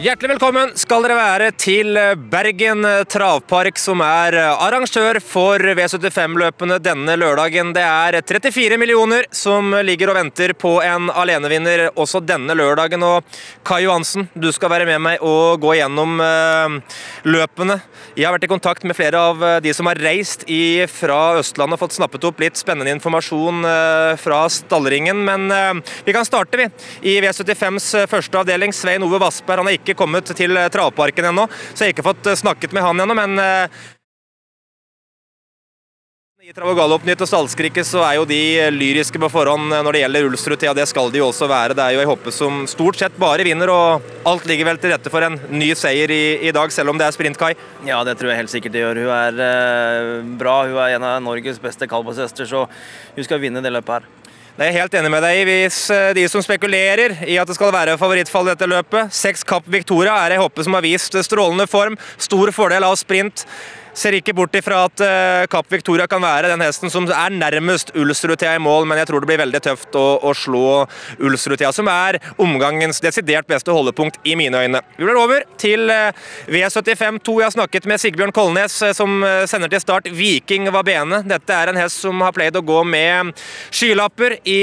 Hjertelig velkommen skal dere være til Bergen travpark, som er arrangør for V75-løpene denne lørdagen. Det er 34 millioner som ligger og venter på en alenevinner også denne lørdagen. Og Kai Johansen, du skal være med meg og gå gjennom eh, løpene. Jeg har vært i kontakt med flere av de som har reist fra Østlandet og fått snappet opp litt spennende informasjon eh, fra stallringen. Men eh, vi kan starte, vi. I V75s første avdeling, Svein Ove Vassberg. Han er ikke kommet til travparken ennå, så jeg har ikke fått snakket med han ennå. Men i Trav og Stallskriket så er jo de lyriske på forhånd når det gjelder Ulsrud, og det skal de jo også være. Det er jo ei hoppe som stort sett bare vinner, og alt ligger vel til rette for en ny seier i, i dag, selv om det er sprintkai. Ja, det tror jeg helt sikkert det gjør. Hun er eh, bra. Hun er en av Norges beste kalvbasshester, så hun skal vinne det løpet her. Det er jeg helt enig med deg i. Hvis eh, de som spekulerer i at det skal være favorittfall i dette løpet, seks Kapp Victoria er ei hoppe som har vist strålende form, stor fordel av sprint. Ser ikke bort ifra at uh, Kapp Victoria kan være den hesten som er nærmest Ulsrutia i mål, men jeg tror det blir veldig tøft å, å slå Ulsrutia, som er omgangens desidert beste holdepunkt i mine øyne. Vi blir over til uh, V75-2. Jeg har snakket med Sigbjørn Kolnes, uh, som sender til start Viking Vabene. Dette er en hest som har pleid å gå med skylapper. I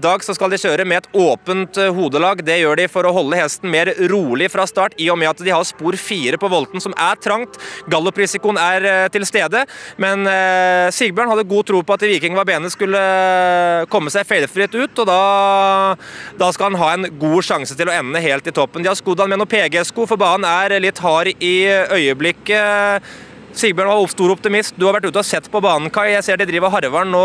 dag så skal de kjøre med et åpent hodelag. Det gjør de for å holde hesten mer rolig fra start, i og med at de har spor fire på volten, som er trangt. Galloprisikoen er er til stede. Men eh, Sigbjørn hadde god tro på at Viking Vabene skulle komme seg feilfritt ut, og da, da, skal han ha en god sjanse til å ende helt i toppen. De har skodd han med noen PG-sko, for banen er litt hard i øyeblikket. Sigbjørn var stor optimist. Du har vært ute og sett på banen, Kai. Jeg ser de driver harver nå.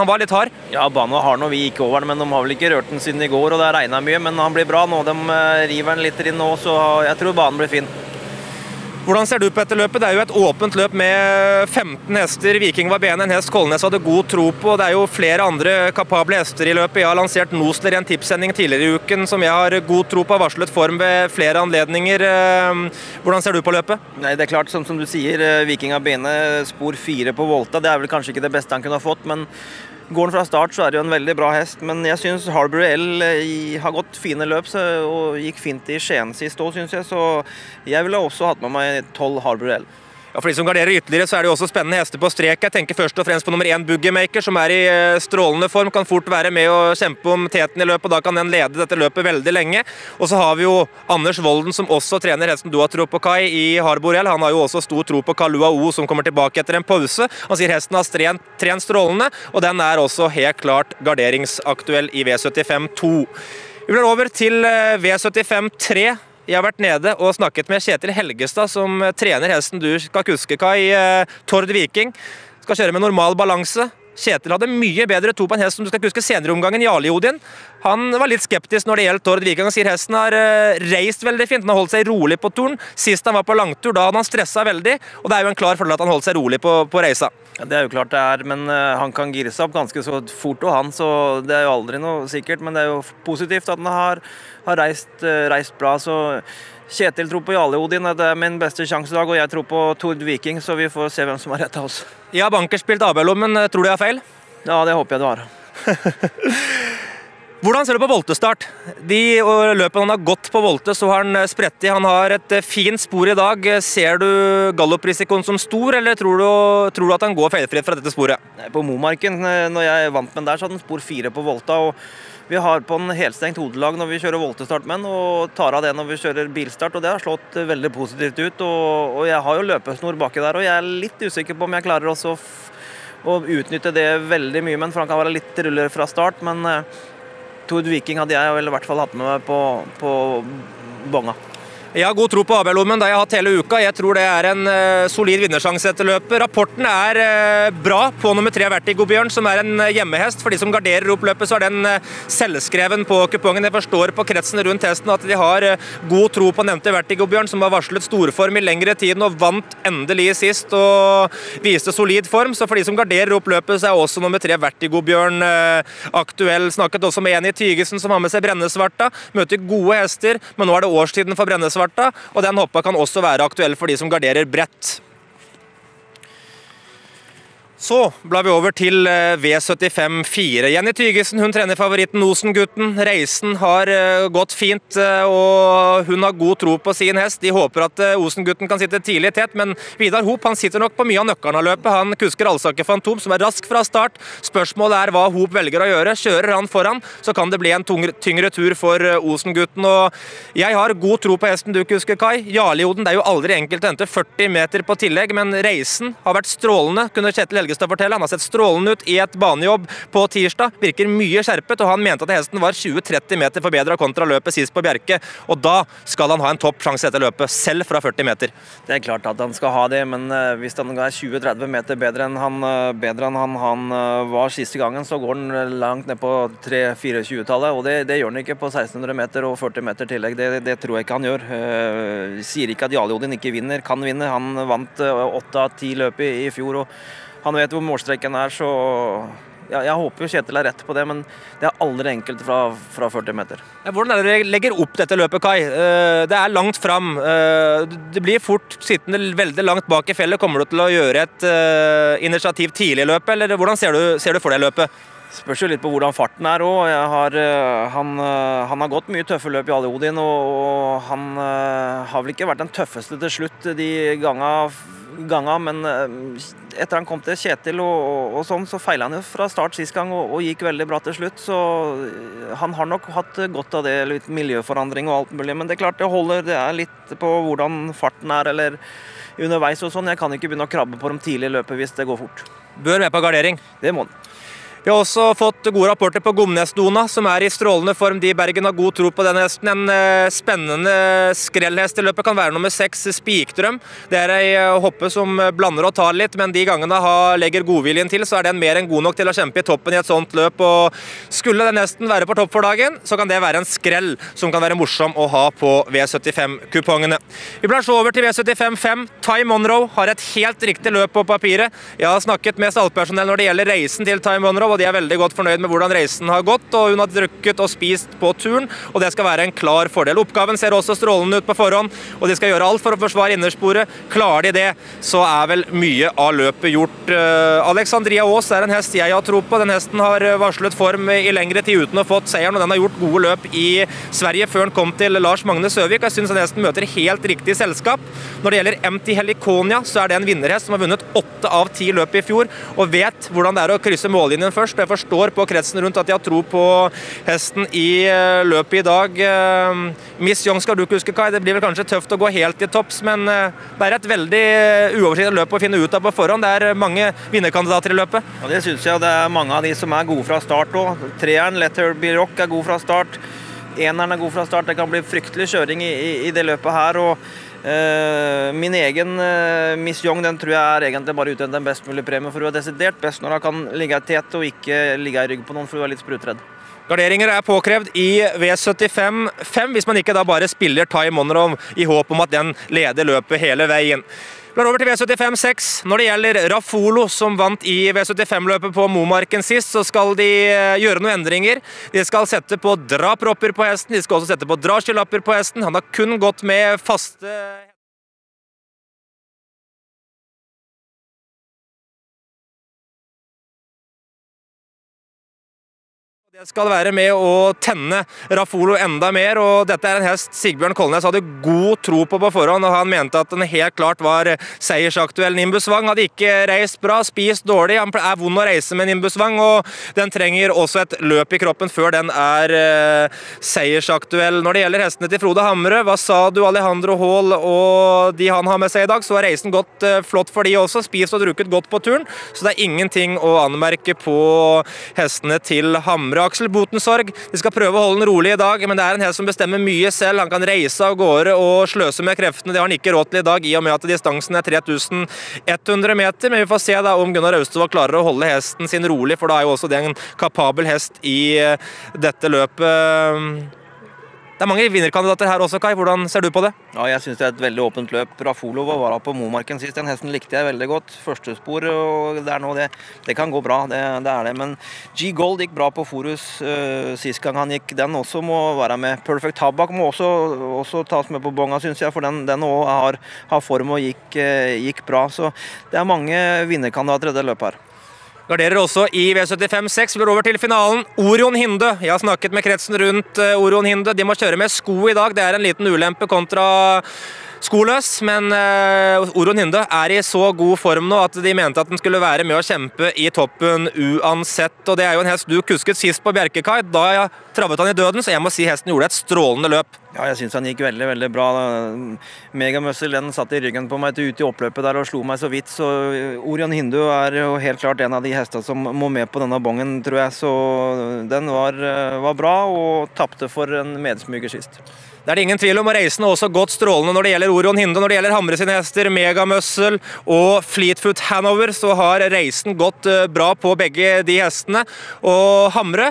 Han var litt hard? Ja, banen var hard når vi gikk over den, men de har vel ikke rørt den siden i går. og Det har regna mye, men han blir bra nå. De river den litt inn nå, så jeg tror banen blir fin. Hvordan ser du på dette løpet? Det er jo et åpent løp med 15 hester. Viking var ben, en hest Kolnes hadde god tro på. Det er jo flere andre kapable hester i løpet. Jeg har lansert Nosler i en tipssending tidligere i uken som jeg har god tro på. Har varslet form ved flere anledninger. Eh, hvordan ser du på løpet? Nei, det er klart, som, som du sier, eh, Viking har bene spor fire på Volta. Det er vel kanskje ikke det beste han kunne ha fått, men Går han fra start, så er det jo en veldig bra hest, men jeg syns Harbour L eh, har gått fine løp og gikk fint i Skien sist òg, syns jeg. Så jeg ville også hatt med meg tolv Harbour L. Ja, For de som garderer ytterligere, så er det jo også spennende hester på strek. Jeg tenker først og fremst på nummer én Boogiemaker, som er i eh, strålende form. Kan fort være med å kjempe om teten i løpet, og da kan den lede dette løpet veldig lenge. Og så har vi jo Anders Volden, som også trener hesten du har tro på, Kai, i Harborell. Han har jo også stor tro på Kalua O, som kommer tilbake etter en pause. Han sier hesten har trent, trent strålende, og den er også helt klart garderingsaktuell i V75 2. Vi blir over til eh, V75 3. Jeg har vært nede og snakket med Kjetil Helgestad, som trener hesten du skal kuske, Kai. Eh, Tord Viking. Skal kjøre med normal balanse. Kjetil hadde mye bedre to på en hest som du skal huske senere omgangen, Jarle Odin. Han var litt skeptisk når det gjelder Tord Viking og sier hesten har uh, reist veldig fint. Han har holdt seg rolig på turen. Sist han var på langtur, da hadde han stressa veldig. Og det er jo en klar fordel at han holdt seg rolig på, på reisa. Det er jo klart det er, men uh, han kan gire seg opp ganske så fort, og han, så det er jo aldri noe sikkert. Men det er jo positivt at han har, har reist, uh, reist bra. så Kjetil tror på Jarle Odin, det er min beste sjanse i dag. Og jeg tror på Tord Viking, så vi får se hvem som har rett av oss. Jeg har bankerspilt AB-lommen, tror du jeg har feil? Ja, det håper jeg du har. Hvordan ser du på voltestart? De løpene han har gått på volte, så har han eh, spredt i. Han har et eh, fint spor i dag. Ser du galloprisikoen som stor, eller tror du, tror du at han går feilfritt fra dette sporet? På Momarken, eh, når jeg vant med den der, så hadde han spor fire på volta. og vi har på en helstengt hodelag når vi kjører voltestart med den, og tar av det når vi kjører bilstart. og Det har slått veldig positivt ut. Og, og jeg har jo løpesnor baki der, og jeg er litt usikker på om jeg klarer også å utnytte det veldig mye. Men han kan være litt ruller fra start. Men Tord Viking hadde jeg vel i hvert fall hatt med meg på, på bonga. Jeg har god tro på AB-lommen, det har hatt hele uka. Jeg tror det er en uh, solid vinnersjanse etter løpet. Rapporten er uh, bra på nummer tre Vertigo Bjørn, som er en uh, hjemmehest. For de som garderer opp løpet, så er den selvskreven på kupongen. Jeg forstår på kretsen rundt hesten at de har god tro på nevnte Vertigo Bjørn, som har varslet storform i lengre tid og vant endelig sist og viste solid form. Så for de som garderer opp løpet, så er også nummer tre Vertigo Bjørn aktuell. Snakket også med en i Tygesen, som har med seg Brennesvarta. Møter gode hester, men nå er det årstiden for Brennesvarta Svarta, og den hoppa kan også være aktuell for de som garderer bredt. Så blar vi over til eh, V75 4. Jenny Tygesen hun trener favoritten Osen-gutten. Reisen har eh, gått fint, eh, og hun har god tro på sin hest. De håper at Osen-gutten kan sitte tidlig tett, men Vidar Hop han sitter nok på mye av nøkkelen av løpet. Han kusker Alsaker Fantom, som er rask fra start. Spørsmålet er hva Hop velger å gjøre. Kjører han foran, så kan det bli en tyngre tur for Osen-gutten. Og jeg har god tro på hesten du kusker, Kai. Jarlioden, det er jo aldri enkelt å hente 40 meter på tillegg, men reisen har vært strålende. Kunne Kjetil Helge Helgestad fortelle. Han har sett strålende ut i et banejobb på tirsdag. Virker mye skjerpet, og han mente at hesten var 20-30 meter forbedra kontra løpet sist på Bjerke. Og da skal han ha en topp sjanse etter løpet, selv fra 40 meter. Det er klart at han skal ha det, men eh, hvis han er 20-30 meter bedre enn han, eh, bedre enn han, han eh, var siste gangen, så går han langt ned på 3-24-tallet. Og det, det, gjør han ikke på 1600 meter og 40 meter tillegg. Det, det tror jeg ikke han gjør. Jeg sier ikke at Jaliodin ikke vinner, kan vinne. Han vant åtte av ti løp i fjor. og han vet hvor målstreken er, så ja, jeg håper jo Kjetil er rett på det, men det er aldri enkelt fra, fra 40 meter. Hvordan er det dere legger opp dette løpet, Kai? Eh, det er langt fram. Eh, det blir fort sittende veldig langt bak i fjellet. Kommer du til å gjøre et eh, initiativ tidlig i løpet, eller hvordan ser du, ser du for deg løpet? Spørs jo litt på hvordan farten er òg. Han, han, har gått mye tøffe løp i Ali Odin, og han har vel ikke vært den tøffeste til slutt de gangene ganga men etter han kom til Kjetil og, og, og sånn, så feila han jo fra start sist gang og, og, gikk veldig bra til slutt. Så eh, han har nok hatt godt av det, litt miljøforandring og alt mulig. Men det er klart det holder, det er litt på hvordan farten er eller underveis og sånn. Jeg kan ikke begynne å krabbe på dem tidlig i løpet hvis det går fort. Bør med på gardering? Det må den. Vi har også fått gode rapporter på Gomnesdona, som er i strålende form. De i Bergen har god tro på den hesten. En eh, spennende skrellhest i løpet kan være nummer seks, Spikdrøm. Det er ei eh, hoppe som blander og tar litt, men de gangene har legger godviljen til, så er den mer enn god nok til å kjempe i toppen i et sånt løp. Og skulle den hesten være på topp for dagen, så kan det være en skrell som kan være morsom å ha på V75-kupongene. Vi blar så over til V75-5. Ty Monroe har et helt riktig løp på papiret. Jeg har snakket med stallpersonell når det gjelder reisen til Ty Monroe og de er veldig godt fornøyd med hvordan reisen har gått. og Hun har drukket og spist på turen, og det skal være en klar fordel. Oppgaven ser også strålende ut på forhånd, og de skal gjøre alt for å forsvare innersporet. Klarer de det, så er vel mye av løpet gjort. Eh, Alexandria Aas er en hest jeg har tro på. Den hesten har varslet form i lengre tid uten å ha fått seieren, og den har gjort gode løp i Sverige før den kom til Lars Magne Søvik. Jeg syns den hesten møter helt riktig selskap. Når det gjelder MT Heliconia, så er det en vinnerhest som har vunnet åtte av ti løp i fjor, og vet hvordan det er å krysse mållinjen først. Jeg forstår på kretsen rundt at de har tro på hesten i eh, løpet i dag. Eh, Miss Young skal du ikke huske, Kai. Det blir vel kanskje tøft å gå helt i topps, men eh, det er et veldig uoversiktlig løp å finne ut av på forhånd. Det er mange vinnerkandidater i løpet. Ja, Det syns jeg. Det er mange av de som er gode fra start òg. Treeren, Letter Be Rock, er god fra start. Eneren er god fra start. Det kan bli fryktelig kjøring i, i, det løpet her. og Uh, min egen uh, Miss Young den tror jeg er egentlig bare ute etter den best mulige premie. For hun er desidert best når hun kan ligge i tet og ikke ligge i rygg på noen, for hun er litt sprutredd. Garderinger er påkrevd i V75-5, hvis man ikke da bare spiller Ty Monroe i håp om at den leder løpet hele veien. Vi over til V75-6. Når det gjelder Rafolo, som vant i V75-løpet på Momarken sist, så skal de eh, gjøre noen endringer. De skal sette på drapropper på hesten, de skal også sette på drasjelapper på hesten. Han har kun gått med faste skal være med å tenne Rafolo enda mer, og dette er en hest Sigbjørn Kolnes hadde god tro på på forhånd, og han mente at den helt klart var seiersaktuell. Nimbus Wang hadde ikke reist bra, spist dårlig. Han er vond å reise med Nimbus Wang, og den trenger også et løp i kroppen før den er uh, seiersaktuell. Når det gjelder hestene til Frode Hamre, hva sa du, Alejandro Hall og de han har med seg i dag, så har reisen gått uh, flott for de også. Spist og drukket godt på turen, så det er ingenting å anmerke på hestene til Hamre. Aksel Botensorg. De skal prøve å holde den rolig i dag, men det er en hest som bestemmer mye selv. Han kan reise av gårde og sløse med kreftene. Det har han ikke råd til i dag, i og med at distansen er 3100 meter. Men vi får se da om Gunnar Austevoll klarer å holde hesten sin rolig, for da er jo også det en kapabel hest i eh, dette løpet. Det er mange vinnerkandidater her også, Kai. Hvordan ser du på det? Ja, Jeg syns det er et veldig åpent løp. Rafolo var på Momarken sist. Den hesten likte jeg veldig godt. Førstespor og det er noe det. Det kan gå bra, det, det er det. Men G Gold gikk bra på Forus uh, sist gang han gikk. Den også må være med. Perfect Tabak må også, også tas med på bonga, syns jeg. For den, den også har, har, form og gikk, uh, gikk bra. Så det er mange vinnerkandidater i det løpet her. Garderer også i V75-6. Vi går over til finalen. Orion Hinde. Jeg har snakket med kretsen rundt eh, Orion Hinde. De må kjøre med sko i dag. Det er en liten ulempe kontra skoløs, men uh, Orion Hinde er i så god form nå at de mente at den skulle være med å kjempe i toppen uansett. Og det er jo en hest du kusket sist på Bjerkekai. Da travet han i døden, så jeg må si hesten gjorde et strålende løp. Ja, jeg syns han gikk veldig veldig bra. Megamuscle den satt i ryggen på meg ute i oppløpet der og slo meg så vidt. Så Orion Hindu er jo helt klart en av de hestene som må med på denne bongen, tror jeg. Så den var, var bra, og tapte for en medsmyger sist. Det er det ingen tvil om, og reisen har også gått strålende når det gjelder Orion Hinde. Når det gjelder Hamre sine hester, Megamuscle og Fleetfoot Hanover, så har reisen gått bra på begge de hestene. Og Hamre,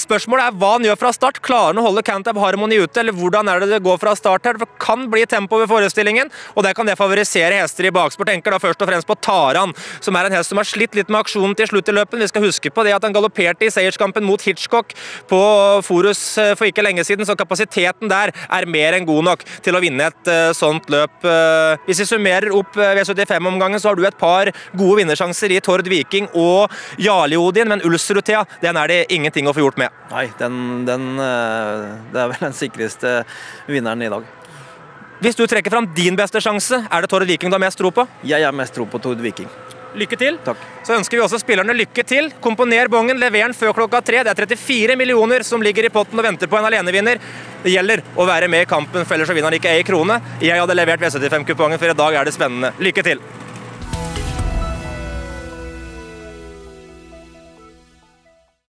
spørsmålet er hva han gjør fra start. Klarer han å holde Cantab Harmony ute, eller hvordan er det det går fra start her? Det kan bli tempo ved forestillingen, og der kan det favorisere hester i baksport. Tenker da først og fremst på Taran, som er en hest som har slitt litt med aksjonen til slutt i løpet. Vi skal huske på det at han galopperte i seierskampen mot Hitchcock på Forus for ikke lenge siden, så kapasiteten der er mer enn god nok til å vinne et uh, sånt løp. Uh, hvis vi summerer opp uh, V75-omgangen, så har du et par gode vinnersjanser i Tord Viking og Jarli Odin, men Ulsrutea den er det ingenting å få gjort med. Nei, den, den det er vel den sikreste vinneren i dag. Hvis du trekker fram din beste sjanse, er det Tord Viking du har mest tro på? Jeg har mest tro på Tord Viking. Lykke til. Takk. Så ønsker vi også spillerne lykke til. Komponer bongen, lever den før klokka tre. Det er 34 millioner som ligger i potten og venter på en alenevinner. Det gjelder å være med i kampen, for ellers vinner han ikke ei krone. Jeg hadde levert V75-kupongen, for i dag er det spennende. Lykke til!